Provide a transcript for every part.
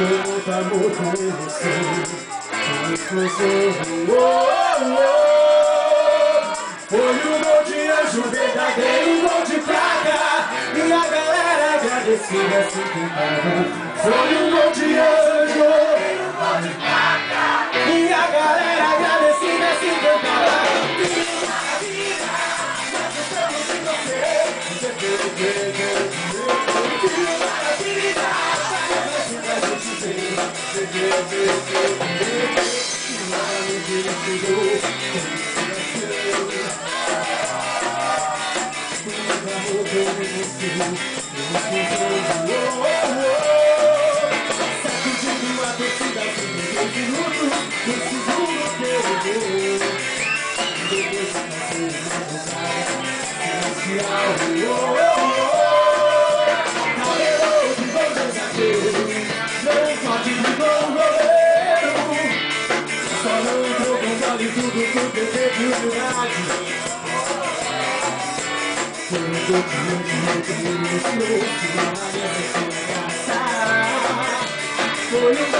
amor você. Oh, oh. Foi um gol de anjo verdadeiro, um gol de praga. E a galera agradecida assim cantava. Foi um gol de anjo. Oh, oh, oh. Vale tudo, tudo, oportunidade Quando eu muito, muito, muito, muito, muito, muito, muito, muito, muito, muito, muito, muito,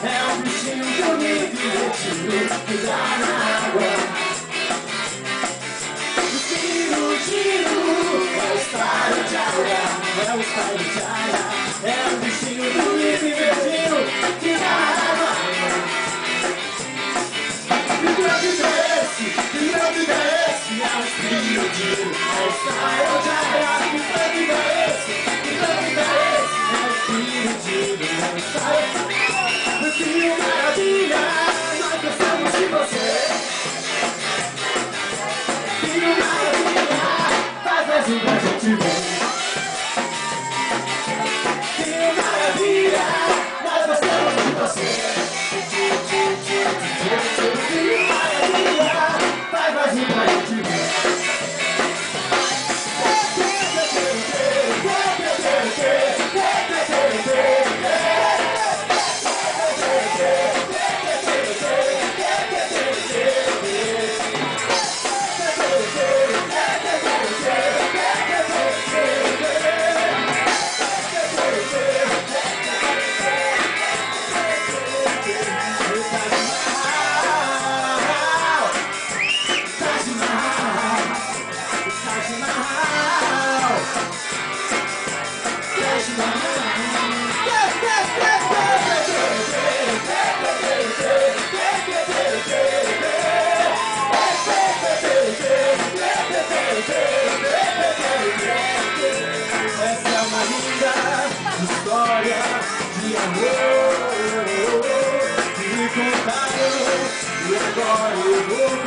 É um bichinho que eu me divertindo que dá na água. O tiro, tiro, é o estado de aura, é o estado de aura. É um bichinho que eu me divertindo que dá na água. Que grande é esse? Que grande é esse? É é o estado de aura. Que grande é esse? Que grande é mi maravilla. glória.